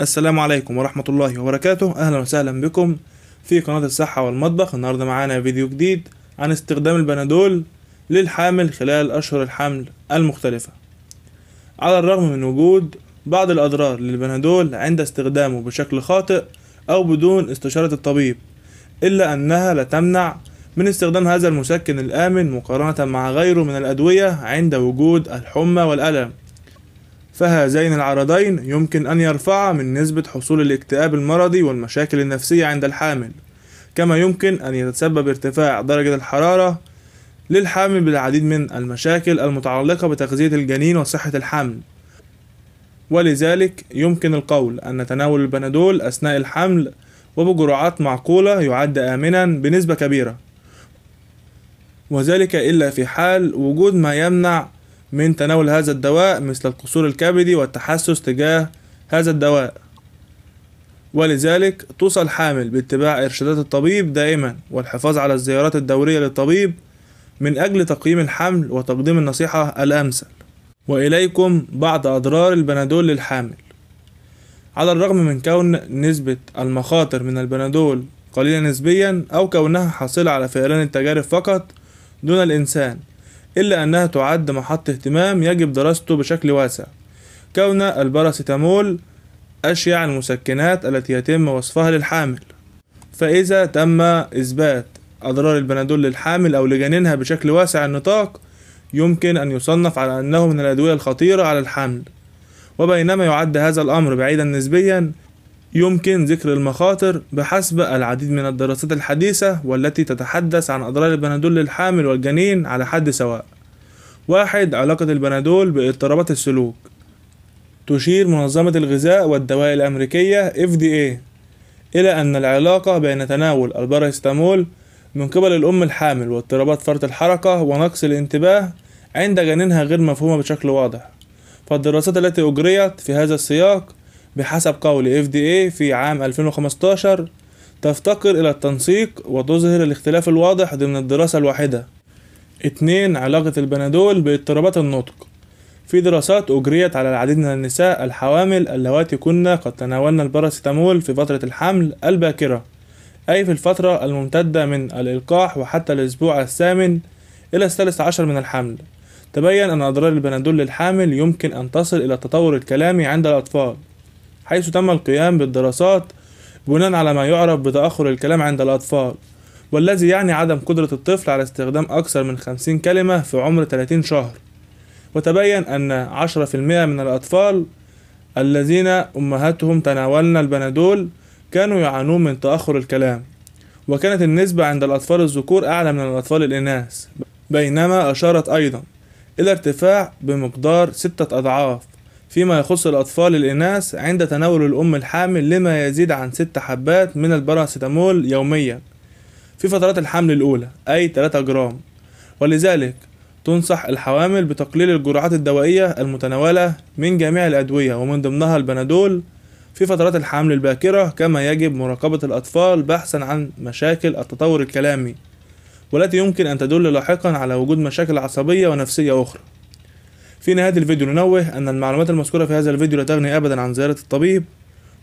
السلام عليكم ورحمة الله وبركاته. أهلا وسهلا بكم في قناة الصحة والمطبخ. النهاردة معانا فيديو جديد عن استخدام البنادول للحامل خلال أشهر الحمل المختلفة. على الرغم من وجود بعض الأضرار للبنادول عند استخدامه بشكل خاطئ أو بدون استشارة الطبيب إلا أنها لا تمنع من استخدام هذا المسكن الآمن مقارنة مع غيره من الأدوية عند وجود الحمى والألم. فهذين العرضين يمكن أن يرفعا من نسبة حصول الاكتئاب المرضي والمشاكل النفسية عند الحامل كما يمكن أن يتسبب ارتفاع درجة الحرارة للحامل بالعديد من المشاكل المتعلقة بتغذية الجنين وصحة الحمل ولذلك يمكن القول أن تناول البنادول أثناء الحمل وبجرعات معقولة يعد آمنا بنسبة كبيرة وذلك إلا في حال وجود ما يمنع من تناول هذا الدواء مثل القصور الكبدي والتحسس تجاه هذا الدواء. ولذلك توصى الحامل باتباع إرشادات الطبيب دائما والحفاظ على الزيارات الدورية للطبيب من أجل تقييم الحمل وتقديم النصيحة الأمثل. وإليكم بعض أضرار البنادول للحامل. على الرغم من كون نسبة المخاطر من البنادول قليلة نسبيا أو كونها حاصلة على فئران التجارب فقط دون الإنسان إلا أنها تعد محط اهتمام يجب دراسته بشكل واسع. كون الباراسيتامول أشيع المسكنات التي يتم وصفها للحامل. فإذا تم إثبات أضرار البنادول للحامل أو لجنينها بشكل واسع النطاق يمكن أن يصنف على أنه من الأدوية الخطيرة على الحمل وبينما يعد هذا الأمر بعيدا نسبيا يمكن ذكر المخاطر بحسب العديد من الدراسات الحديثة والتي تتحدث عن أضرار البنادول للحامل والجنين على حد سواء. واحد علاقة البنادول باضطرابات السلوك. تشير منظمة الغذاء والدواء الأمريكية FDA إلى أن العلاقة بين تناول الباراسيتامول من قبل الأم الحامل واضطرابات فرط الحركة ونقص الانتباه عند جنينها غير مفهومة بشكل واضح. فالدراسات التي أجريت في هذا السياق بحسب قول FDA في عام 2015 تفتقر إلى التنسيق وتظهر الاختلاف الواضح ضمن الدراسة الواحدة. اتنين علاقة البنادول باضطرابات النطق. في دراسات أجريت على العديد من النساء الحوامل اللواتي كن قد تناولن الباراسيتامول في فترة الحمل الباكرة أي في الفترة الممتدة من الإلقاح وحتى الأسبوع الثامن إلى الثالث عشر من الحمل. تبين أن أضرار البنادول للحامل يمكن أن تصل إلى التطور الكلامي عند الأطفال. حيث تم القيام بالدراسات بناء على ما يعرف بتأخر الكلام عند الأطفال والذي يعني عدم قدرة الطفل على استخدام أكثر من 50 كلمة في عمر 30 شهر. وتبين أن 10% من الأطفال الذين أمهاتهم تناولن البنادول كانوا يعانون من تأخر الكلام وكانت النسبة عند الأطفال الذكور أعلى من الأطفال الإناث. بينما أشارت أيضا إلى ارتفاع بمقدار ستة أضعاف. فيما يخص الأطفال الإناث عند تناول الأم الحامل لما يزيد عن ست حبات من الباراسيتامول يوميا في فترات الحمل الأولى أي 3 جرام. ولذلك تنصح الحوامل بتقليل الجرعات الدوائية المتناولة من جميع الأدوية ومن ضمنها البنادول في فترات الحمل الباكرة كما يجب مراقبة الأطفال بحثا عن مشاكل التطور الكلامي. والتي يمكن أن تدل لاحقا على وجود مشاكل عصبية ونفسية أخرى. في نهاية الفيديو ننوه أن المعلومات المذكورة في هذا الفيديو لا تغني أبدا عن زيارة الطبيب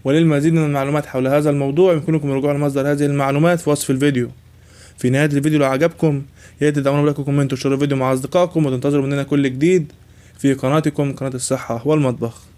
وللمزيد من المعلومات حول هذا الموضوع يمكنكم الرجوع لمصدر هذه المعلومات في وصف الفيديو. في نهاية الفيديو لو عجبكم يا ريت تدعمونا ب like و comment وشيروا الفيديو مع أصدقائكم وتنتظروا مننا كل جديد في قناتكم قناة الصحة والمطبخ.